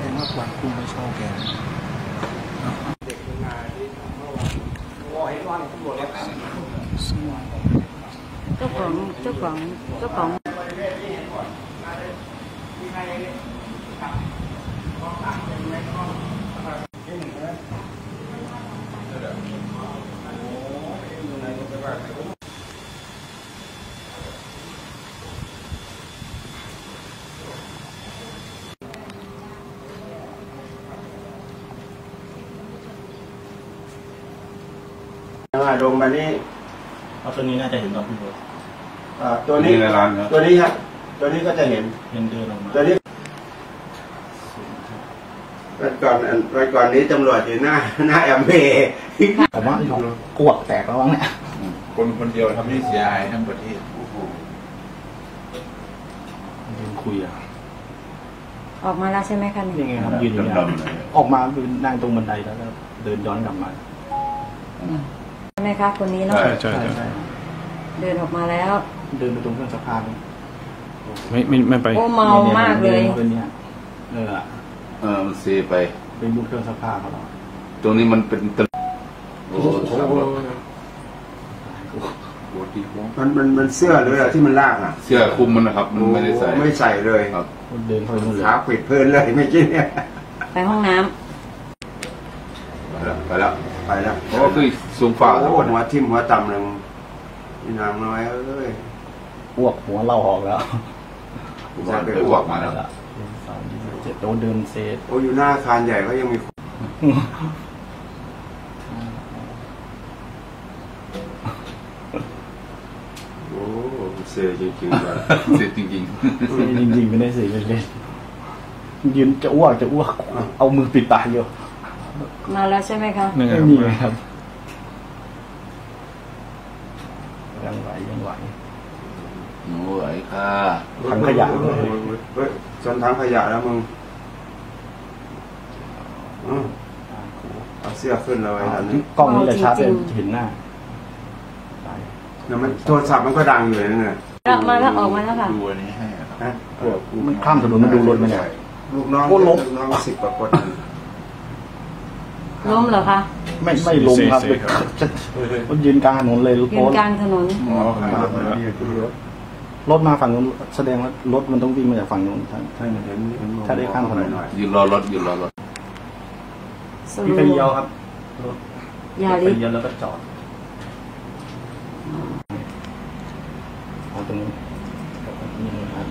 เห็นว่าวันกุ้งไม่ชอบแก เจ้าของเจ้าของเจ้าของอ่าลงมานี่เอาตัวนี้น่าจะเห็นตอนพี่โบอ่าตัวนี้ในร้านครับตัวนี้ครับตัวนี้ก็จะเห็นเห็นเดินออกมาตัวนี้วันก่อนอันวันก่อนนี้ตำรวจอยู่หน้าหน้าแอมเบย์ผมว่าอยู่กวกแตกแล้วมั้งเนี่ยคนคนเดียวทำให้เสียหายทั้งประเทศยืนคุยอะออกมาแล้วใช่ไหมคะนี่ยังไงครับยืนอยู่เนี่ยดำๆเลยออกมาคือนั่งตรงบันไดแล้วก็เดินย้อนกลับมาใช่ ไหมคะคนนี้เนาะใช่ใช่ใช่เดินออกมาแล้วเดินไปตรงเครื่องซักผ้านี่ไม่ไม่ไม่ไปโอ้เมามากเลยเป็นเนี่ยเออเออมันเซไปเป็นบุญเครื่องซักผ้าเขาหรอตรงนี้มันเป็นตะโอ้โหขับรถโอ้ดีโค้งมันมันมันเสื้อหรืออะไรที่มันลากอะ เสื้อคลุมมันนะครับ มันไม่ได้ใส่โอ้ไม่ใส่เลยครับเดินเข้าไปนู่นเลยขาปิดเพลินเลยไม่อกี้เนี่ยไปห้องน้ำ ไปแล้วไปแล้วไปแล้วโอ้คือสูงฝ่าโอ้แล้วหัวทิ่มหัวต่ำเลยนี่นางน้อยเอ้ยอ้วกหัวเราออกแล้วผมว่าไปอ้วกมาแล้วสามยี่สิบเจ็ดโดนเดินเซตโอ้อยู่หน้าอาคารใหญ่ก็ยังมีคนโอ้เสียจริงๆเลยเสร็จจริงจริงๆไม่ได้เสียเล่นๆยืนจะอ้วกจะอ้วก เอามือปิดปากอยู่ มาแล้วใช่ไหมคะนี่ไงไม่มีครับยังไหวยังไหวๆโอ้ยค่ะถังขยะเลยเฮ้ยจนถังขยะแล้วมึงอืมเอาเสื้อขึ้นเลยอันนี้กล้องนี้แหละชัดเลยเห็นหน้าไปเนี่ยมันโทรศัพท์มันก็ดังอยู่เลยนั่นน่ะแล้วมาแล้วออกมาแล้วค่ะดูอันนี้ให้อะครับฮะมันข้ามถนนมาดูรถมันเนี่ยลูกน้องโอ้ล้มลูกน้องสิบกว่าคน ล้มเหรอคะไม่ไม่ลงครับมันยืนกลางถนนเลยยืโพนสต์กลางถนนหมอขายรถมาแล้วรถมาฝั่งนู้นแสดงว่ารถมันต้องวิ่งมาจากฝั่งนู้นถ้าใช่เห็นเห็นถ้าได้ข้ามถนนหน่อยยืนรอรถยืนรอรถสมีรุปไฟเลี้ยวครับรถยาไฟลิสเลี้ยวแล้วก็จอดเอาตรงนี้นี่นะครับ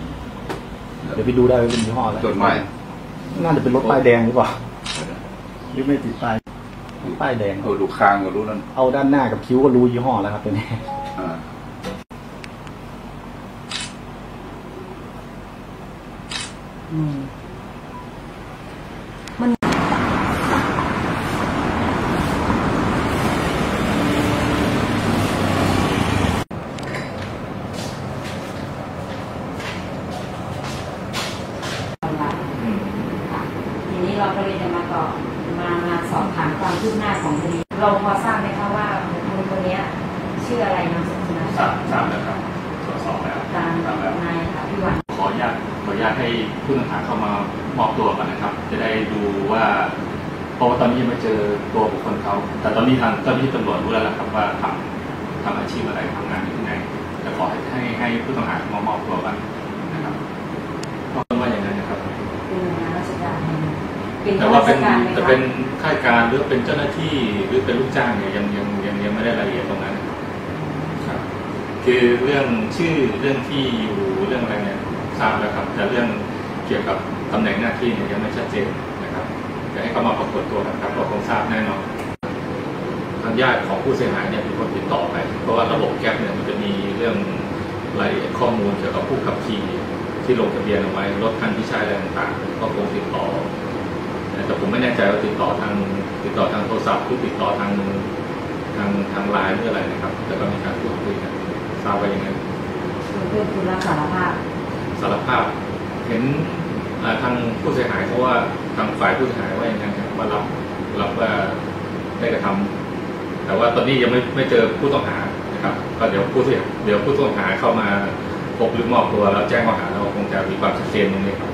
เดี๋ยวไปดูได้ว่าเป็นยี่ห้ออะไรจดหมายน่าจะเป็นรถป้ายแดงหรือเปล่าหรือไม่ติดป้าย ป้ายแดงเอาดูคางก็รู้นั่นเอาด้านหน้ากับคิ้วก็รู้ยี่ห้อแล้วครับตัวนี้อ่าอืมมันทีนี้เราก็เลยจะมาต่อมามาส อบถามความคืบหน้าของคดีเราพอทราบไหมคะว่าบุคคลคนเนี้ยชื่ออะไรนามสกุลอะไรทราบทราบแล้วครับตรวจสอบแล้วตามทราบแล้วนายอภิวัตขออนุญาตขออนุญาตให้ผู้ต้องหาเข้ามามอบตัวก่อนนะครับ จะได้ดูว่าเพราะว่าตอนนี้ยังไม่เจอตัวบุคคลเขาแต่ตอนนี้ทางเจ้าหน้าที่ตำรวจรู้แล้วล่ะครับว่าทำทำอาชีพอะไรทำงานอยู่ที่ไหนแต่ขอให้ให้ให้ผู้ต้องหามามอบตัวก่อนนะครับเพราะว่าอย่างนั้นนะครับ เป็นงานราชการ เป็นแต่ข้าว่าราชเป็นการไหมจะคะเป็นข้าราชการหรือเป็นเจ้าหน้าที่หรือเป็นลูกจ้างเนี่ยยังยังยังยังไม่ได้รายละเอียดตรงนั้นนะครับคือเรื่องชื่อเรื่องที่อยู่เรื่องอะไรเนี่ยทราบแล้วครับ แต่เรื่องเกี่ยวกับตำแหน่งหน้าที่เนี่ยยังไม่ชัดเจนนะครับจะให้เขามาปรากฏตัวนะครับก็คงทราบแน่นอนทางญาติของผู้เสียหายเนี่ยเป็นคนติดต่อไป เพราะว่าระบบแก๊ปเนี่ยมันจะมีเรื่องรายละเอียดข้อมูลเกี่ยวกับผู้ขับขี่ที่ลงทะเบียนเอาไว้รถคันที่ใช้อะไรต่างๆก็คงติดต่อ แต่ผมไม่แน่ใจว่าติดต่อทางติดต่อทางโทรศัพท์หรือติดต่อทางทางทางไลน์หรืออะไรนะครับ แต่ก็มีการพูดคุยกันทราบว่าอย่างนั้นเพื่อนคุณรับสารภาพสารภาพ เห็นอ่าทางผู้เสียหายเพราะว่าทางฝ่ายผู้เสียหายว่าอย่างนั้นครับว่ารับรับว่าได้กระทำแต่ว่าตอนนี้ยังไม่ไม่เจอผู้ต้องหานะครับ ก็เดี๋ยวผู้เสียเดี๋ยวผู้ต้องหาเข้ามาพบหรือมอบตัวแล้วแจ้งข้อหาเราคงจะมีความชัดเจนตรงนี้ครับ